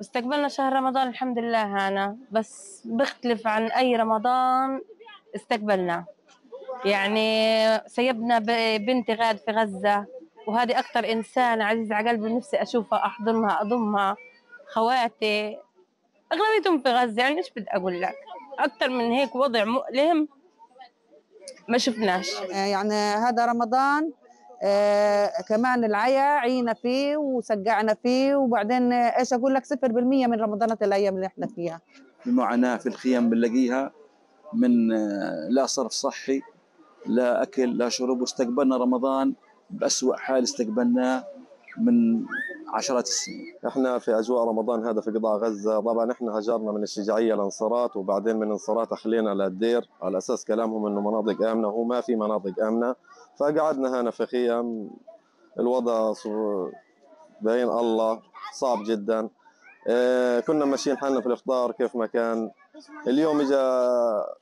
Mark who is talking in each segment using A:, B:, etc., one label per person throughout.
A: استقبلنا شهر رمضان الحمد لله هانا. بس بيختلف عن أي رمضان استقبلنا. يعني سيبنا بنتي غاد في غزة وهذه أكثر إنسان عزيز على قلبي نفسي أشوفها أحضنها أضمها. خواتي أغلبيتهم في غزة. يعني إيش بدي أقول لك؟ أكثر من هيك وضع مؤلم ما شفناش.
B: يعني هذا رمضان آه كمان العيا عينا فيه وسقعنا فيه وبعدين إيش أقول لك؟ صفر بالمية من رمضانات الأيام اللي إحنا فيها.
C: المعاناة في الخيام بنلاقيها من آه، لا صرف صحي لا أكل لا شرب واستقبلنا رمضان بأسوأ حال استقبلناه. من عشرات السنين.
D: إحنا في أجواء رمضان هذا في قطاع غزة طبعا إحنا هاجرنا من الشجاعية لانصارات وبعدين من انصارات اخلينا للدير على أساس كلامهم إنه مناطق آمنة وهو ما في مناطق آمنة. فقعدنا هنا في خيام. الوضع بين الله صعب جدا. آه كنا ماشيين حالنا في الإفطار كيف ما كان. اليوم اجى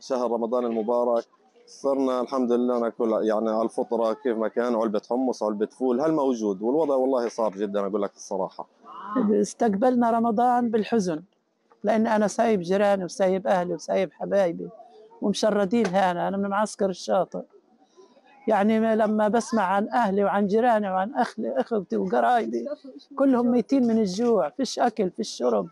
D: شهر رمضان المبارك. صرنا الحمد لله ناكل يعني على الفطرة كيف ما كان علبة حمص علبة فول هل موجود؟ والوضع والله صعب جدا أقول لك الصراحة.
E: استقبلنا رمضان بالحزن لأن أنا سايب جيراني وسايب أهلي وسايب حبايبي ومشردين هنا أنا من معسكر الشاطئ. يعني لما بسمع عن أهلي وعن جيراني وعن اخلي أخوتي وقرايبي كلهم ميتين من الجوع فيش أكل فيش شرب.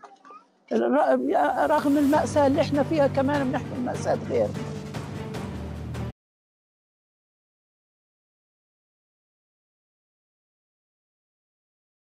E: رغم المأساة اللي إحنا فيها كمان بنحكي مأساة غير